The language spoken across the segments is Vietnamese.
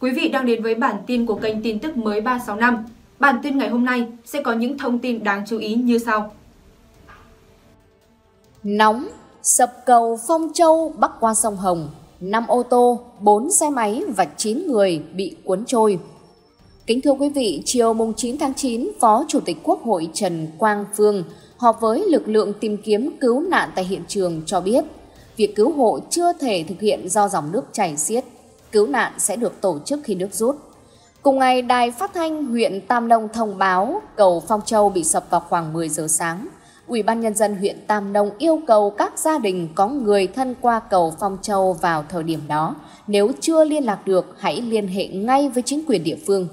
Quý vị đang đến với bản tin của kênh tin tức mới 365. Bản tin ngày hôm nay sẽ có những thông tin đáng chú ý như sau. Nóng, sập cầu Phong Châu bắc qua sông Hồng, 5 ô tô, 4 xe máy và 9 người bị cuốn trôi. Kính thưa quý vị, chiều mùng 9 tháng 9, Phó Chủ tịch Quốc hội Trần Quang Phương họp với lực lượng tìm kiếm cứu nạn tại hiện trường cho biết việc cứu hộ chưa thể thực hiện do dòng nước chảy xiết, cứu nạn sẽ được tổ chức khi nước rút. Cùng ngày, Đài Phát thanh huyện Tam Nông thông báo cầu Phong Châu bị sập vào khoảng 10 giờ sáng. Ủy ban Nhân dân huyện Tam Nông yêu cầu các gia đình có người thân qua cầu Phong Châu vào thời điểm đó. Nếu chưa liên lạc được, hãy liên hệ ngay với chính quyền địa phương.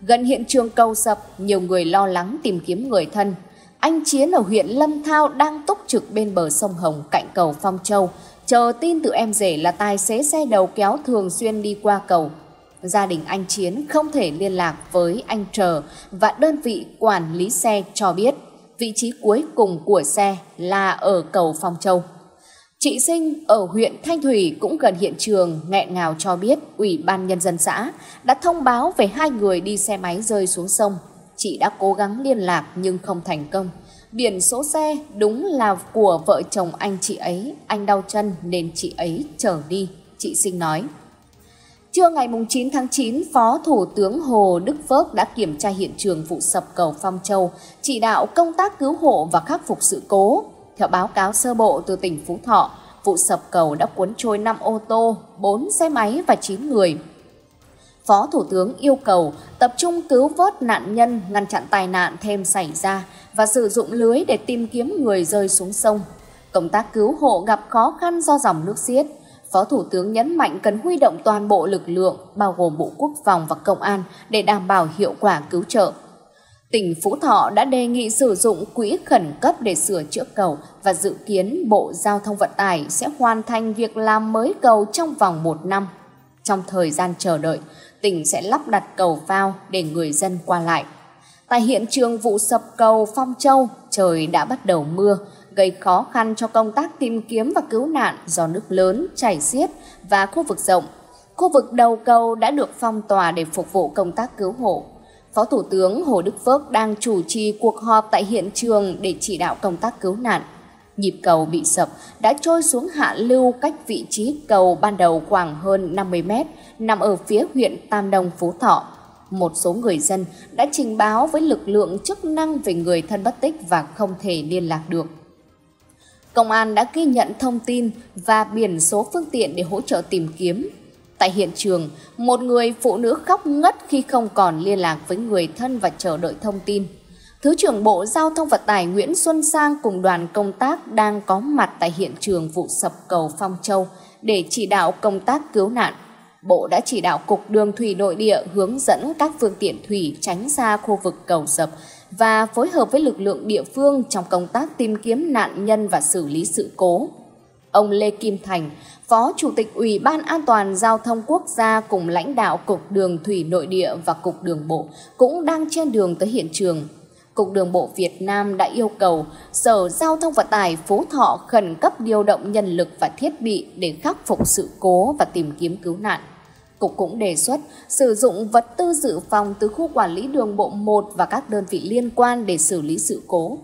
Gần hiện trường cầu sập, nhiều người lo lắng tìm kiếm người thân. Anh Chiến ở huyện Lâm Thao đang túc trực bên bờ sông Hồng cạnh cầu Phong Châu, chờ tin từ em rể là tài xế xe đầu kéo thường xuyên đi qua cầu. Gia đình anh Chiến không thể liên lạc với anh Trờ và đơn vị quản lý xe cho biết vị trí cuối cùng của xe là ở cầu Phong Châu. Chị Sinh ở huyện Thanh Thủy cũng gần hiện trường, nghẹn ngào cho biết Ủy ban Nhân dân xã đã thông báo về hai người đi xe máy rơi xuống sông. Chị đã cố gắng liên lạc nhưng không thành công. Biển số xe đúng là của vợ chồng anh chị ấy, anh đau chân nên chị ấy trở đi, chị Sinh nói. Trưa ngày 9 tháng 9, Phó Thủ tướng Hồ Đức Phước đã kiểm tra hiện trường vụ sập cầu Phong Châu, chỉ đạo công tác cứu hộ và khắc phục sự cố. Theo báo cáo sơ bộ từ tỉnh Phú Thọ, vụ sập cầu đã cuốn trôi 5 ô tô, 4 xe máy và 9 người. Phó Thủ tướng yêu cầu tập trung cứu vớt nạn nhân, ngăn chặn tai nạn thêm xảy ra và sử dụng lưới để tìm kiếm người rơi xuống sông. Công tác cứu hộ gặp khó khăn do dòng nước xiết. Phó Thủ tướng nhấn mạnh cần huy động toàn bộ lực lượng, bao gồm Bộ Quốc phòng và Công an, để đảm bảo hiệu quả cứu trợ. Tỉnh Phú Thọ đã đề nghị sử dụng quỹ khẩn cấp để sửa chữa cầu và dự kiến Bộ Giao thông Vận tải sẽ hoàn thành việc làm mới cầu trong vòng một năm. Trong thời gian chờ đợi, tỉnh sẽ lắp đặt cầu phao để người dân qua lại. Tại hiện trường vụ sập cầu Phong Châu, trời đã bắt đầu mưa, gây khó khăn cho công tác tìm kiếm và cứu nạn do nước lớn, chảy xiết và khu vực rộng. Khu vực đầu cầu đã được phong tỏa để phục vụ công tác cứu hộ. Phó Thủ tướng Hồ Đức Phước đang chủ trì cuộc họp tại hiện trường để chỉ đạo công tác cứu nạn. Nhịp cầu bị sập đã trôi xuống hạ lưu cách vị trí cầu ban đầu khoảng hơn 50 mét, nằm ở phía huyện Tam Đông, Phú Thọ. Một số người dân đã trình báo với lực lượng chức năng về người thân bất tích và không thể liên lạc được. Công an đã ghi nhận thông tin và biển số phương tiện để hỗ trợ tìm kiếm. Tại hiện trường, một người phụ nữ khóc ngất khi không còn liên lạc với người thân và chờ đợi thông tin. Thứ trưởng Bộ Giao thông Vận tải Nguyễn Xuân Sang cùng đoàn công tác đang có mặt tại hiện trường vụ sập cầu Phong Châu để chỉ đạo công tác cứu nạn. Bộ đã chỉ đạo Cục Đường Thủy Nội địa hướng dẫn các phương tiện thủy tránh xa khu vực cầu sập và phối hợp với lực lượng địa phương trong công tác tìm kiếm nạn nhân và xử lý sự cố. Ông Lê Kim Thành, Phó Chủ tịch Ủy ban An toàn Giao thông Quốc gia cùng lãnh đạo Cục Đường Thủy Nội địa và Cục Đường Bộ cũng đang trên đường tới hiện trường. Cục Đường Bộ Việt Nam đã yêu cầu Sở Giao thông Vận tải Phú Thọ khẩn cấp điều động nhân lực và thiết bị để khắc phục sự cố và tìm kiếm cứu nạn. Cục cũng đề xuất sử dụng vật tư dự phòng từ khu quản lý đường bộ 1 và các đơn vị liên quan để xử lý sự cố.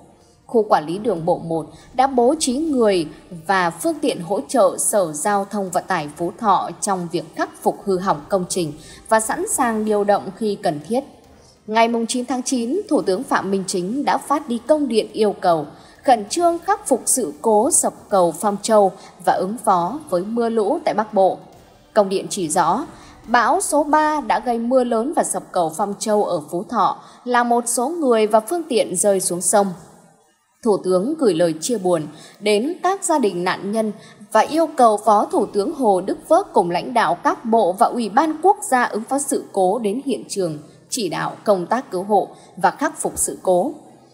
Khu quản lý đường bộ 1 đã bố trí người và phương tiện hỗ trợ Sở Giao thông Vận tải Phú Thọ trong việc khắc phục hư hỏng công trình và sẵn sàng điều động khi cần thiết. Ngày 9 tháng 9, Thủ tướng Phạm Minh Chính đã phát đi công điện yêu cầu khẩn trương khắc phục sự cố sập cầu Phong Châu và ứng phó với mưa lũ tại Bắc Bộ. Công điện chỉ rõ, bão số 3 đã gây mưa lớn và sập cầu Phong Châu ở Phú Thọ, là một số người và phương tiện rơi xuống sông. Thủ tướng gửi lời chia buồn đến các gia đình nạn nhân và yêu cầu Phó Thủ tướng Hồ Đức Phước cùng lãnh đạo các bộ và Ủy ban quốc gia ứng phó sự cố đến hiện trường, chỉ đạo công tác cứu hộ và khắc phục sự cố.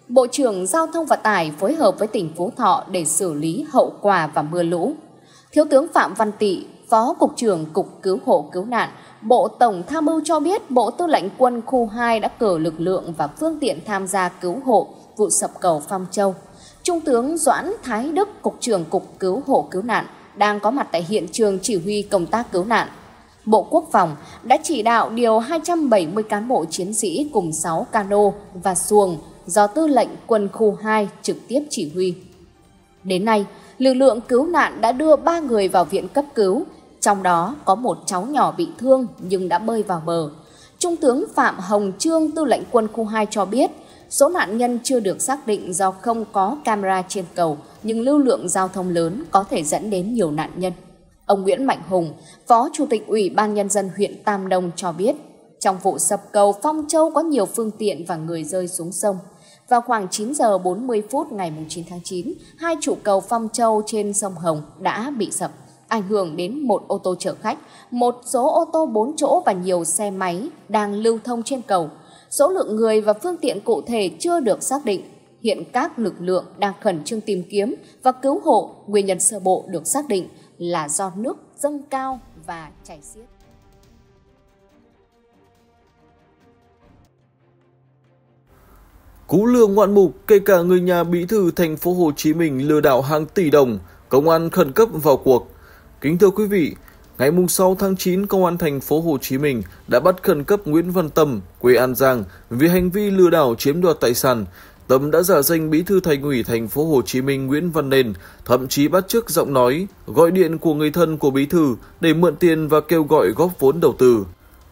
Bộ trưởng Giao thông Vận tải phối hợp với tỉnh Phú Thọ để xử lý hậu quả và mưa lũ. Thiếu tướng Phạm Văn Tị, Phó Cục trưởng Cục Cứu hộ Cứu nạn, Bộ Tổng Tham mưu cho biết Bộ Tư lệnh Quân khu 2 đã cử lực lượng và phương tiện tham gia cứu hộ vụ sập cầu Phong Châu. Trung tướng Doãn Thái Đức, Cục trưởng Cục Cứu hộ Cứu nạn, đang có mặt tại hiện trường chỉ huy công tác cứu nạn. Bộ Quốc phòng đã chỉ đạo điều 270 cán bộ chiến sĩ cùng 6 cano và xuồng do tư lệnh quân khu 2 trực tiếp chỉ huy. Đến nay, lực lượng cứu nạn đã đưa 3 người vào viện cấp cứu, trong đó có một cháu nhỏ bị thương nhưng đã bơi vào bờ. Trung tướng Phạm Hồng Trương, tư lệnh quân khu 2 cho biết, số nạn nhân chưa được xác định do không có camera trên cầu, nhưng lưu lượng giao thông lớn có thể dẫn đến nhiều nạn nhân. Ông Nguyễn Mạnh Hùng, Phó Chủ tịch Ủy ban Nhân dân huyện Tam Đông cho biết, trong vụ sập cầu Phong Châu có nhiều phương tiện và người rơi xuống sông. Vào khoảng 9 giờ 40 phút ngày 9 tháng 9, hai trụ cầu Phong Châu trên sông Hồng đã bị sập, ảnh hưởng đến một ô tô chở khách, một số ô tô 4 chỗ và nhiều xe máy đang lưu thông trên cầu. Số lượng người và phương tiện cụ thể chưa được xác định. Hiện các lực lượng đang khẩn trương tìm kiếm và cứu hộ, nguyên nhân sơ bộ được xác định là do nước dâng cao và chảy xiết. Cú lừa ngoạn mục kể cả người nhà bí thư thành phố Hồ Chí Minh lừa đảo hàng tỷ đồng, công an khẩn cấp vào cuộc. Kính thưa quý vị, ngày 6 tháng 9, công an thành phố Hồ Chí Minh đã bắt khẩn cấp Nguyễn Văn Tâm, quê An Giang vì hành vi lừa đảo chiếm đoạt tài sản. Tâm đã giả danh bí thư thành ủy thành phố Hồ Chí Minh Nguyễn Văn Nền, thậm chí bắt chước giọng nói, gọi điện của người thân của bí thư để mượn tiền và kêu gọi góp vốn đầu tư.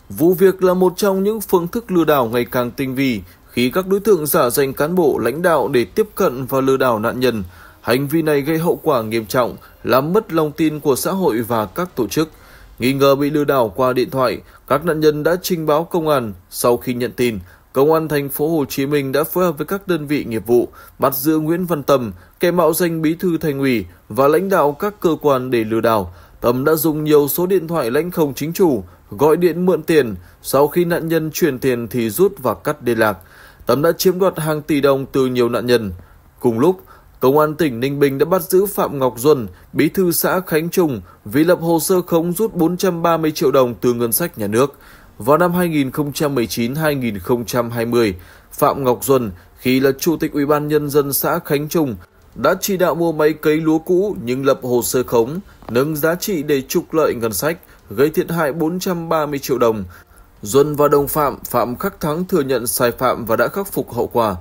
Vụ việc là một trong những phương thức lừa đảo ngày càng tinh vi khi các đối tượng giả danh cán bộ lãnh đạo để tiếp cận và lừa đảo nạn nhân. Hành vi này gây hậu quả nghiêm trọng, làm mất lòng tin của xã hội và các tổ chức. Nghi ngờ bị lừa đảo qua điện thoại, các nạn nhân đã trình báo công an. Sau khi nhận tin, Công an thành phố Hồ Chí Minh đã phối hợp với các đơn vị nghiệp vụ bắt giữ Nguyễn Văn Tâm, kẻ mạo danh bí thư thành ủy và lãnh đạo các cơ quan để lừa đảo. Tâm đã dùng nhiều số điện thoại lãnh không chính chủ, gọi điện mượn tiền, sau khi nạn nhân chuyển tiền thì rút và cắt liên lạc. Tâm đã chiếm đoạt hàng tỷ đồng từ nhiều nạn nhân. Cùng lúc, Công an tỉnh Ninh Bình đã bắt giữ Phạm Ngọc Duân, bí thư xã Khánh Trung vì lập hồ sơ khống rút 430 triệu đồng từ ngân sách nhà nước. Vào năm 2019-2020, Phạm Ngọc Duân khi là chủ tịch Ủy ban nhân dân xã Khánh Trung đã chỉ đạo mua máy cấy lúa cũ nhưng lập hồ sơ khống, nâng giá trị để trục lợi ngân sách, gây thiệt hại 430 triệu đồng. Duân và đồng phạm Phạm Khắc Thắng thừa nhận sai phạm và đã khắc phục hậu quả.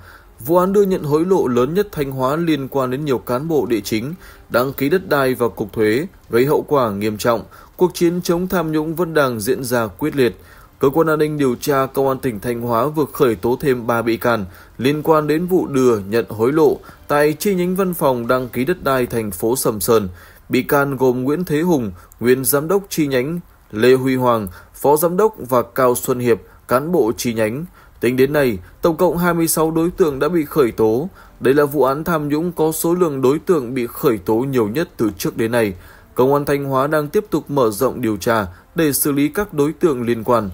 Vụ án đưa nhận hối lộ lớn nhất Thanh Hóa liên quan đến nhiều cán bộ địa chính, đăng ký đất đai và cục thuế, gây hậu quả nghiêm trọng. Cuộc chiến chống tham nhũng vẫn đang diễn ra quyết liệt. Cơ quan an ninh điều tra Công an tỉnh Thanh Hóa vừa khởi tố thêm 3 bị can liên quan đến vụ đưa nhận hối lộ tại chi nhánh văn phòng đăng ký đất đai thành phố Sầm Sơn. Bị can gồm Nguyễn Thế Hùng, nguyên giám đốc chi nhánh, Lê Huy Hoàng, phó giám đốc và Cao Xuân Hiệp, cán bộ chi nhánh. Tính đến nay, tổng cộng 26 đối tượng đã bị khởi tố. Đây là vụ án tham nhũng có số lượng đối tượng bị khởi tố nhiều nhất từ trước đến nay. Công an Thanh Hóa đang tiếp tục mở rộng điều tra để xử lý các đối tượng liên quan.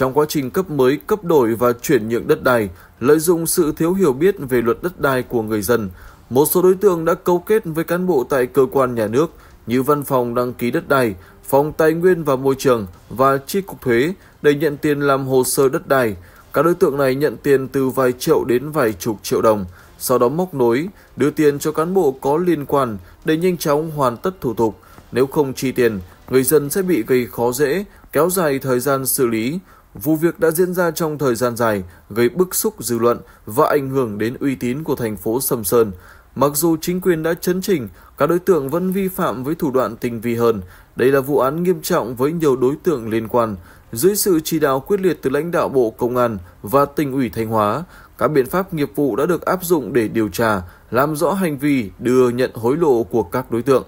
Trong quá trình cấp mới, cấp đổi và chuyển nhượng đất đai, lợi dụng sự thiếu hiểu biết về luật đất đai của người dân, một số đối tượng đã cấu kết với cán bộ tại cơ quan nhà nước như văn phòng đăng ký đất đai, phòng tài nguyên và môi trường và chi cục thuế để nhận tiền làm hồ sơ đất đai. Các đối tượng này nhận tiền từ vài triệu đến vài chục triệu đồng, sau đó móc nối, đưa tiền cho cán bộ có liên quan để nhanh chóng hoàn tất thủ tục. Nếu không chi tiền, người dân sẽ bị gây khó dễ, kéo dài thời gian xử lý, Vụ việc đã diễn ra trong thời gian dài, gây bức xúc dư luận và ảnh hưởng đến uy tín của thành phố Sầm Sơn. Mặc dù chính quyền đã chấn chỉnh, các đối tượng vẫn vi phạm với thủ đoạn tinh vi hơn. Đây là vụ án nghiêm trọng với nhiều đối tượng liên quan. Dưới sự chỉ đạo quyết liệt từ lãnh đạo Bộ Công an và tỉnh ủy Thanh Hóa, các biện pháp nghiệp vụ đã được áp dụng để điều tra, làm rõ hành vi đưa nhận hối lộ của các đối tượng.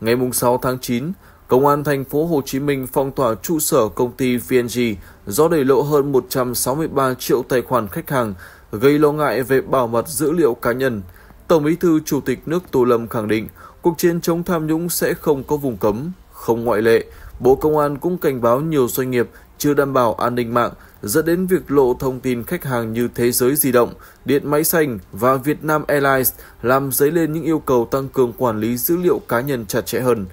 Ngày 6 tháng 9, Công an thành phố Hồ Chí Minh phong tỏa trụ sở công ty VNG do để lộ hơn 163 triệu tài khoản khách hàng, gây lo ngại về bảo mật dữ liệu cá nhân. Tổng Bí thư Chủ tịch nước Tô Lâm khẳng định, cuộc chiến chống tham nhũng sẽ không có vùng cấm, không ngoại lệ. Bộ Công an cũng cảnh báo nhiều doanh nghiệp chưa đảm bảo an ninh mạng, dẫn đến việc lộ thông tin khách hàng như Thế giới di động, Điện máy xanh và Việt Nam Airlines làm dấy lên những yêu cầu tăng cường quản lý dữ liệu cá nhân chặt chẽ hơn.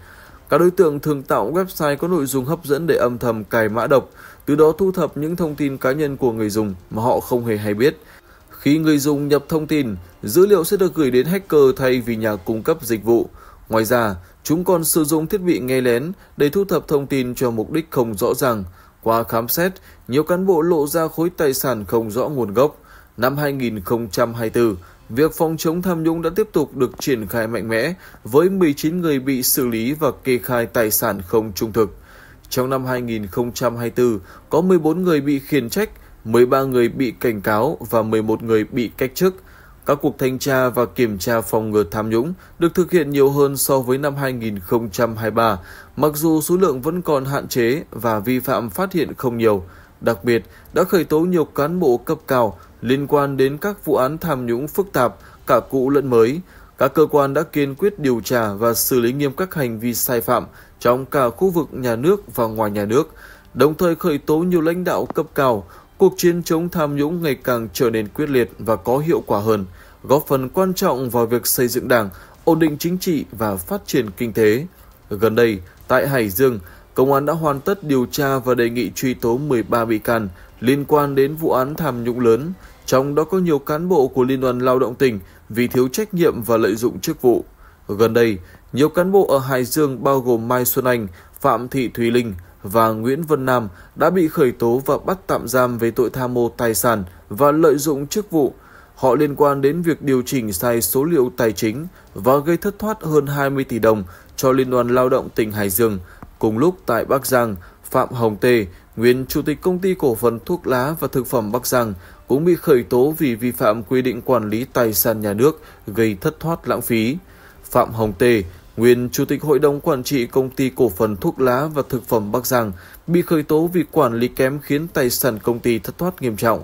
Các đối tượng thường tạo website có nội dung hấp dẫn để âm thầm cài mã độc, từ đó thu thập những thông tin cá nhân của người dùng mà họ không hề hay biết. Khi người dùng nhập thông tin, dữ liệu sẽ được gửi đến hacker thay vì nhà cung cấp dịch vụ. Ngoài ra, chúng còn sử dụng thiết bị nghe lén để thu thập thông tin cho mục đích không rõ ràng. Qua khám xét, nhiều cán bộ lộ ra khối tài sản không rõ nguồn gốc. Năm 2024, việc phòng chống tham nhũng đã tiếp tục được triển khai mạnh mẽ với 19 người bị xử lý và kê khai tài sản không trung thực. Trong năm 2024, có 14 người bị khiển trách, 13 người bị cảnh cáo và 11 người bị cách chức. Các cuộc thanh tra và kiểm tra phòng ngừa tham nhũng được thực hiện nhiều hơn so với năm 2023, mặc dù số lượng vẫn còn hạn chế và vi phạm phát hiện không nhiều. Đặc biệt, đã khởi tố nhiều cán bộ cấp cao liên quan đến các vụ án tham nhũng phức tạp, cả cũ lẫn mới. Các cơ quan đã kiên quyết điều tra và xử lý nghiêm các hành vi sai phạm trong cả khu vực nhà nước và ngoài nhà nước, đồng thời khởi tố nhiều lãnh đạo cấp cao. Cuộc chiến chống tham nhũng ngày càng trở nên quyết liệt và có hiệu quả hơn, góp phần quan trọng vào việc xây dựng đảng, ổn định chính trị và phát triển kinh tế. Gần đây, tại Hải Dương, Công an đã hoàn tất điều tra và đề nghị truy tố 13 bị can liên quan đến vụ án tham nhũng lớn, trong đó có nhiều cán bộ của Liên đoàn Lao động tỉnh vì thiếu trách nhiệm và lợi dụng chức vụ. Gần đây, nhiều cán bộ ở Hải Dương bao gồm Mai Xuân Anh, Phạm Thị Thùy Linh và Nguyễn Vân Nam đã bị khởi tố và bắt tạm giam về tội tham mô tài sản và lợi dụng chức vụ. Họ liên quan đến việc điều chỉnh sai số liệu tài chính và gây thất thoát hơn 20 tỷ đồng cho Liên đoàn Lao động tỉnh Hải Dương. Cùng lúc tại Bắc Giang, Phạm Hồng Tề, nguyên chủ tịch công ty cổ phần thuốc lá và thực phẩm Bắc Giang, cũng bị khởi tố vì vi phạm quy định quản lý tài sản nhà nước gây thất thoát lãng phí. Phạm Hồng Tề, nguyên chủ tịch hội đồng quản trị công ty cổ phần thuốc lá và thực phẩm Bắc Giang, bị khởi tố vì quản lý kém khiến tài sản công ty thất thoát nghiêm trọng.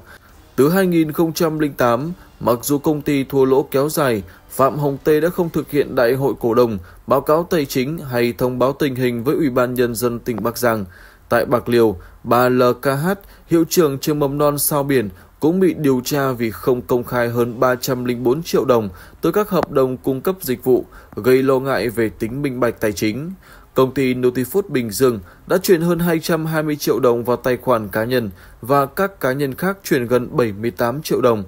Từ 2008, mặc dù công ty thua lỗ kéo dài, Phạm Hồng Tê đã không thực hiện đại hội cổ đông, báo cáo tài chính hay thông báo tình hình với Ủy ban Nhân dân tỉnh Bắc Giang. Tại Bạc Liêu, bà LKH, hiệu trưởng trường mầm non sao biển, cũng bị điều tra vì không công khai hơn 304 triệu đồng từ các hợp đồng cung cấp dịch vụ, gây lo ngại về tính minh bạch tài chính. Công ty Nutifood Bình Dương đã chuyển hơn 220 triệu đồng vào tài khoản cá nhân và các cá nhân khác chuyển gần 78 triệu đồng.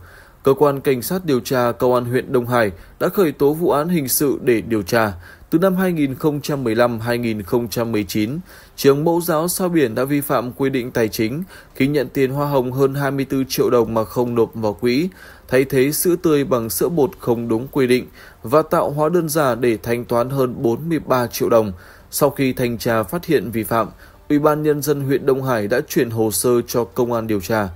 Cơ quan Cảnh sát điều tra Công an huyện Đông Hải đã khởi tố vụ án hình sự để điều tra. Từ năm 2015-2019, trường mẫu giáo sao biển đã vi phạm quy định tài chính khi nhận tiền hoa hồng hơn 24 triệu đồng mà không nộp vào quỹ, thay thế sữa tươi bằng sữa bột không đúng quy định và tạo hóa đơn giả để thanh toán hơn 43 triệu đồng. Sau khi thanh tra phát hiện vi phạm, Ủy ban Nhân dân huyện Đông Hải đã chuyển hồ sơ cho công an điều tra.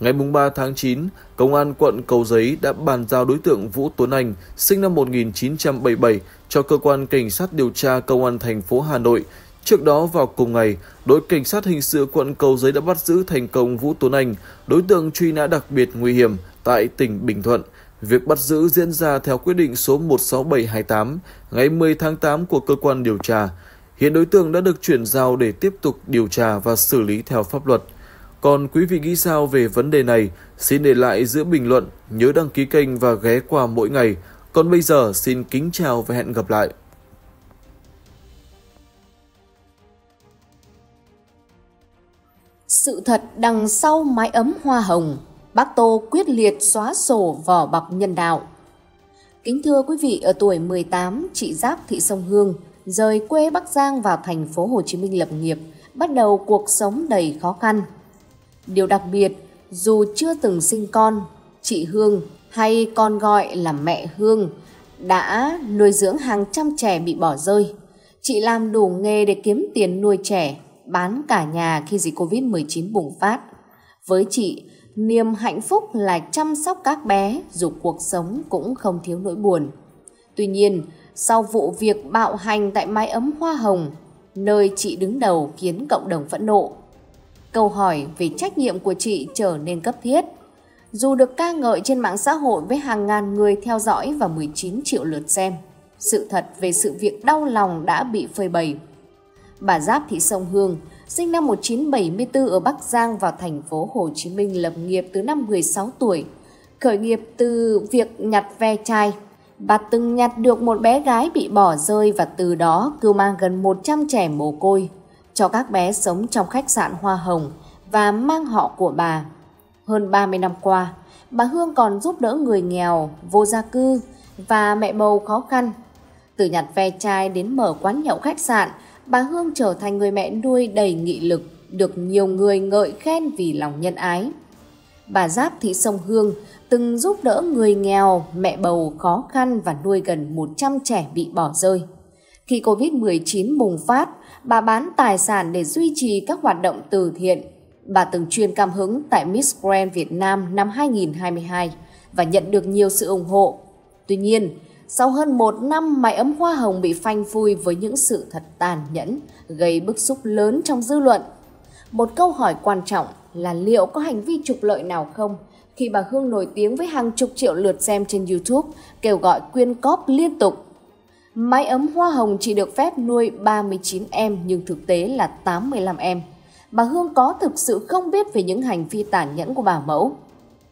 Ngày 3 tháng 9, Công an quận Cầu Giấy đã bàn giao đối tượng Vũ Tuấn Anh, sinh năm 1977, cho cơ quan cảnh sát điều tra công an thành phố Hà Nội. Trước đó vào cùng ngày, đội cảnh sát hình sự quận Cầu Giấy đã bắt giữ thành công Vũ Tuấn Anh, đối tượng truy nã đặc biệt nguy hiểm tại tỉnh Bình Thuận. Việc bắt giữ diễn ra theo quyết định số 16728 ngày 10 tháng 8 của cơ quan điều tra. Hiện đối tượng đã được chuyển giao để tiếp tục điều tra và xử lý theo pháp luật. Còn quý vị nghĩ sao về vấn đề này? Xin để lại giữa bình luận, nhớ đăng ký kênh và ghé qua mỗi ngày. Còn bây giờ xin kính chào và hẹn gặp lại. Sự thật đằng sau mái ấm hoa hồng, bác Tô quyết liệt xóa sổ vỏ bọc nhân đạo. Kính thưa quý vị, ở tuổi 18, chị Giáp Thị Sông Hương rời quê Bắc Giang vào thành phố Hồ Chí Minh lập nghiệp, bắt đầu cuộc sống đầy khó khăn. Điều đặc biệt, dù chưa từng sinh con, chị Hương hay con gọi là mẹ Hương đã nuôi dưỡng hàng trăm trẻ bị bỏ rơi. Chị làm đủ nghề để kiếm tiền nuôi trẻ, bán cả nhà khi dịch Covid-19 bùng phát. Với chị, niềm hạnh phúc là chăm sóc các bé dù cuộc sống cũng không thiếu nỗi buồn. Tuy nhiên, sau vụ việc bạo hành tại mái ấm hoa hồng, nơi chị đứng đầu khiến cộng đồng phẫn nộ, Câu hỏi về trách nhiệm của chị trở nên cấp thiết. Dù được ca ngợi trên mạng xã hội với hàng ngàn người theo dõi và 19 triệu lượt xem, sự thật về sự việc đau lòng đã bị phơi bày. Bà Giáp Thị Sông Hương, sinh năm 1974 ở Bắc Giang vào thành phố Hồ Chí Minh lập nghiệp từ năm 16 tuổi. Khởi nghiệp từ việc nhặt ve chai. Bà từng nhặt được một bé gái bị bỏ rơi và từ đó cưu mang gần 100 trẻ mồ côi cho các bé sống trong khách sạn Hoa Hồng và mang họ của bà. Hơn 30 năm qua, bà Hương còn giúp đỡ người nghèo, vô gia cư và mẹ bầu khó khăn. Từ nhặt ve chai đến mở quán nhậu khách sạn, bà Hương trở thành người mẹ nuôi đầy nghị lực, được nhiều người ngợi khen vì lòng nhân ái. Bà Giáp Thị Sông Hương từng giúp đỡ người nghèo, mẹ bầu khó khăn và nuôi gần 100 trẻ bị bỏ rơi. Khi Covid-19 bùng phát, bà bán tài sản để duy trì các hoạt động từ thiện. Bà từng truyền cảm hứng tại Miss Grand Việt Nam năm 2022 và nhận được nhiều sự ủng hộ. Tuy nhiên, sau hơn một năm mái ấm hoa hồng bị phanh phui với những sự thật tàn nhẫn, gây bức xúc lớn trong dư luận. Một câu hỏi quan trọng là liệu có hành vi trục lợi nào không khi bà Hương nổi tiếng với hàng chục triệu lượt xem trên YouTube kêu gọi quyên góp liên tục. Mái ấm hoa hồng chỉ được phép nuôi 39 em nhưng thực tế là 85 em. Bà Hương có thực sự không biết về những hành vi tàn nhẫn của bà mẫu.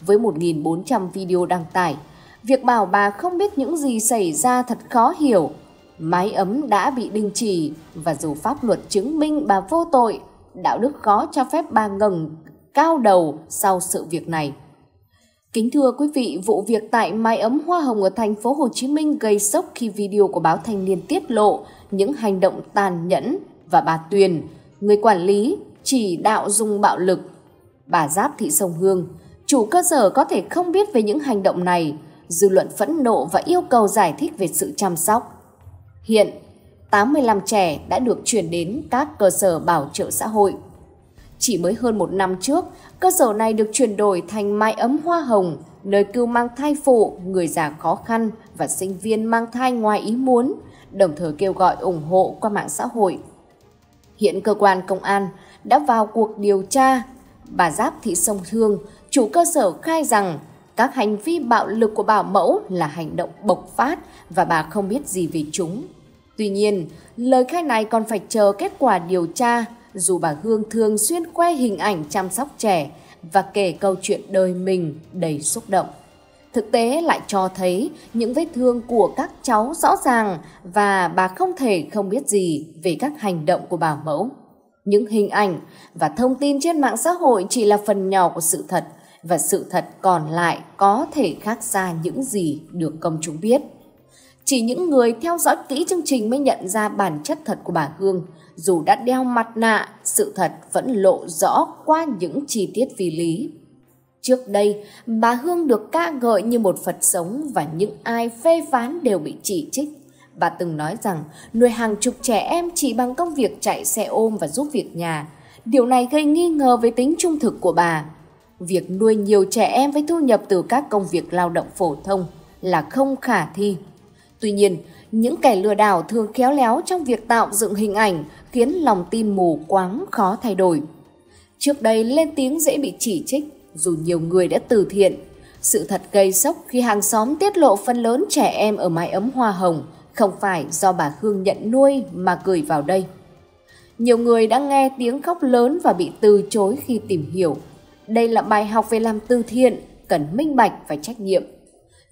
Với 1.400 video đăng tải, việc bảo bà không biết những gì xảy ra thật khó hiểu. Mái ấm đã bị đình chỉ và dù pháp luật chứng minh bà vô tội, đạo đức khó cho phép bà ngừng cao đầu sau sự việc này. Kính thưa quý vị, vụ việc tại mái ấm hoa hồng ở thành phố Hồ Chí Minh gây sốc khi video của báo Thanh niên tiết lộ những hành động tàn nhẫn và bà Tuyền, người quản lý, chỉ đạo dùng bạo lực. Bà Giáp Thị Sông Hương, chủ cơ sở có thể không biết về những hành động này, dư luận phẫn nộ và yêu cầu giải thích về sự chăm sóc. Hiện, 85 trẻ đã được chuyển đến các cơ sở bảo trợ xã hội. Chỉ mới hơn một năm trước, cơ sở này được chuyển đổi thành mái ấm hoa hồng, nơi cưu mang thai phụ, người già khó khăn và sinh viên mang thai ngoài ý muốn, đồng thời kêu gọi ủng hộ qua mạng xã hội. Hiện cơ quan công an đã vào cuộc điều tra. Bà Giáp Thị Sông Thương, chủ cơ sở khai rằng các hành vi bạo lực của bảo mẫu là hành động bộc phát và bà không biết gì về chúng. Tuy nhiên, lời khai này còn phải chờ kết quả điều tra dù bà Hương thường xuyên khoe hình ảnh chăm sóc trẻ và kể câu chuyện đời mình đầy xúc động. Thực tế lại cho thấy những vết thương của các cháu rõ ràng và bà không thể không biết gì về các hành động của bà mẫu. Những hình ảnh và thông tin trên mạng xã hội chỉ là phần nhỏ của sự thật và sự thật còn lại có thể khác xa những gì được công chúng biết. Chỉ những người theo dõi kỹ chương trình mới nhận ra bản chất thật của bà Hương – dù đã đeo mặt nạ, sự thật vẫn lộ rõ qua những chi tiết phi lý. Trước đây, bà Hương được ca ngợi như một Phật sống và những ai phê phán đều bị chỉ trích. Bà từng nói rằng nuôi hàng chục trẻ em chỉ bằng công việc chạy xe ôm và giúp việc nhà. Điều này gây nghi ngờ về tính trung thực của bà. Việc nuôi nhiều trẻ em với thu nhập từ các công việc lao động phổ thông là không khả thi. Tuy nhiên, những kẻ lừa đảo thường khéo léo trong việc tạo dựng hình ảnh khiến lòng tin mù quáng khó thay đổi. Trước đây lên tiếng dễ bị chỉ trích dù nhiều người đã từ thiện. Sự thật gây sốc khi hàng xóm tiết lộ phần lớn trẻ em ở mái ấm hoa hồng không phải do bà Hương nhận nuôi mà gửi vào đây. Nhiều người đã nghe tiếng khóc lớn và bị từ chối khi tìm hiểu. Đây là bài học về làm từ thiện, cần minh bạch và trách nhiệm.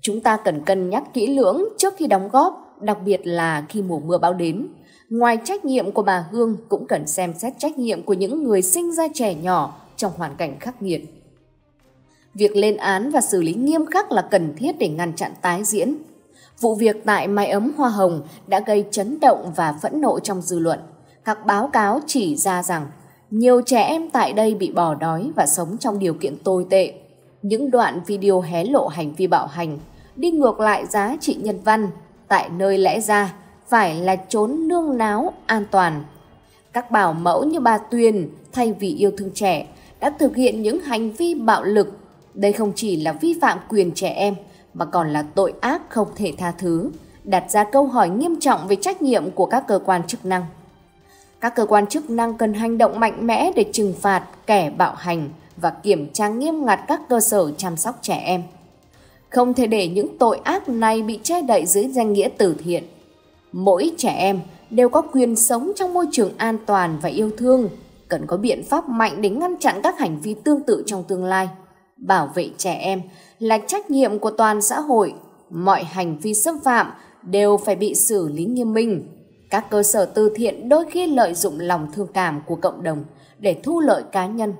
Chúng ta cần cân nhắc kỹ lưỡng trước khi đóng góp, đặc biệt là khi mùa mưa bão đến. Ngoài trách nhiệm của bà Hương cũng cần xem xét trách nhiệm của những người sinh ra trẻ nhỏ trong hoàn cảnh khắc nghiệt. Việc lên án và xử lý nghiêm khắc là cần thiết để ngăn chặn tái diễn. Vụ việc tại Mái ấm Hoa Hồng đã gây chấn động và phẫn nộ trong dư luận. Các báo cáo chỉ ra rằng nhiều trẻ em tại đây bị bỏ đói và sống trong điều kiện tồi tệ. Những đoạn video hé lộ hành vi bạo hành, đi ngược lại giá trị nhân văn tại nơi lẽ ra phải là trốn nương náo an toàn. Các bảo mẫu như bà Tuyền thay vì yêu thương trẻ đã thực hiện những hành vi bạo lực. Đây không chỉ là vi phạm quyền trẻ em mà còn là tội ác không thể tha thứ, đặt ra câu hỏi nghiêm trọng về trách nhiệm của các cơ quan chức năng. Các cơ quan chức năng cần hành động mạnh mẽ để trừng phạt kẻ bạo hành và kiểm tra nghiêm ngặt các cơ sở chăm sóc trẻ em. Không thể để những tội ác này bị che đậy dưới danh nghĩa từ thiện. Mỗi trẻ em đều có quyền sống trong môi trường an toàn và yêu thương, cần có biện pháp mạnh để ngăn chặn các hành vi tương tự trong tương lai. Bảo vệ trẻ em là trách nhiệm của toàn xã hội, mọi hành vi xâm phạm đều phải bị xử lý nghiêm minh. Các cơ sở từ thiện đôi khi lợi dụng lòng thương cảm của cộng đồng để thu lợi cá nhân.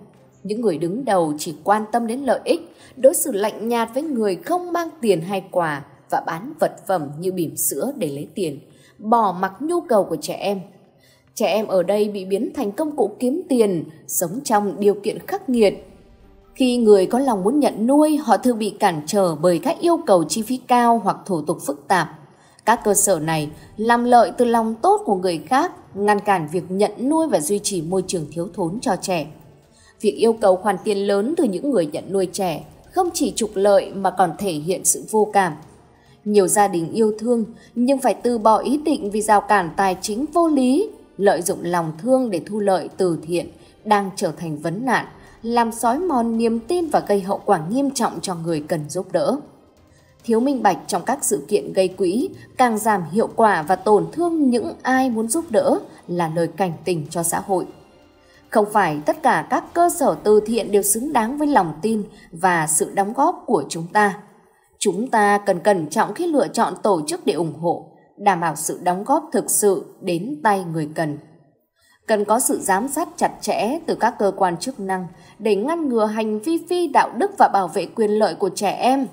Những người đứng đầu chỉ quan tâm đến lợi ích, đối xử lạnh nhạt với người không mang tiền hay quà và bán vật phẩm như bỉm sữa để lấy tiền bỏ mặc nhu cầu của trẻ em. Trẻ em ở đây bị biến thành công cụ kiếm tiền, sống trong điều kiện khắc nghiệt. Khi người có lòng muốn nhận nuôi, họ thường bị cản trở bởi các yêu cầu chi phí cao hoặc thủ tục phức tạp. Các cơ sở này làm lợi từ lòng tốt của người khác, ngăn cản việc nhận nuôi và duy trì môi trường thiếu thốn cho trẻ. Việc yêu cầu khoản tiền lớn từ những người nhận nuôi trẻ không chỉ trục lợi mà còn thể hiện sự vô cảm. Nhiều gia đình yêu thương nhưng phải từ bỏ ý định vì rào cản tài chính vô lý, lợi dụng lòng thương để thu lợi từ thiện đang trở thành vấn nạn, làm xói mòn niềm tin và gây hậu quả nghiêm trọng cho người cần giúp đỡ. Thiếu minh bạch trong các sự kiện gây quỹ càng giảm hiệu quả và tổn thương những ai muốn giúp đỡ là lời cảnh tỉnh cho xã hội. Không phải tất cả các cơ sở từ thiện đều xứng đáng với lòng tin và sự đóng góp của chúng ta. Chúng ta cần cẩn trọng khi lựa chọn tổ chức để ủng hộ, đảm bảo sự đóng góp thực sự đến tay người cần. Cần có sự giám sát chặt chẽ từ các cơ quan chức năng để ngăn ngừa hành vi phi đạo đức và bảo vệ quyền lợi của trẻ em.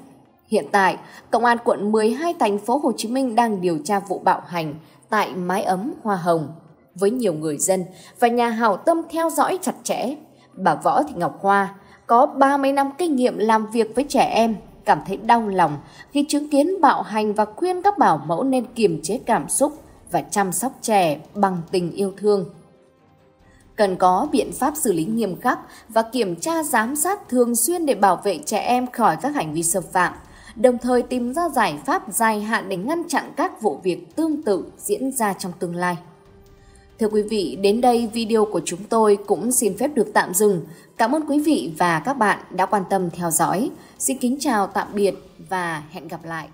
Hiện tại, Công an quận 12 thành phố Hồ Chí Minh đang điều tra vụ bạo hành tại mái ấm Hoa Hồng với nhiều người dân và nhà hảo tâm theo dõi chặt chẽ. Bà Võ Thị Ngọc Hoa có 30 năm kinh nghiệm làm việc với trẻ em, cảm thấy đau lòng khi chứng kiến bạo hành và khuyên các bảo mẫu nên kiềm chế cảm xúc và chăm sóc trẻ bằng tình yêu thương. Cần có biện pháp xử lý nghiêm khắc và kiểm tra giám sát thường xuyên để bảo vệ trẻ em khỏi các hành vi xâm phạm, đồng thời tìm ra giải pháp dài hạn để ngăn chặn các vụ việc tương tự diễn ra trong tương lai. Thưa quý vị, đến đây video của chúng tôi cũng xin phép được tạm dừng. Cảm ơn quý vị và các bạn đã quan tâm theo dõi. Xin kính chào tạm biệt và hẹn gặp lại.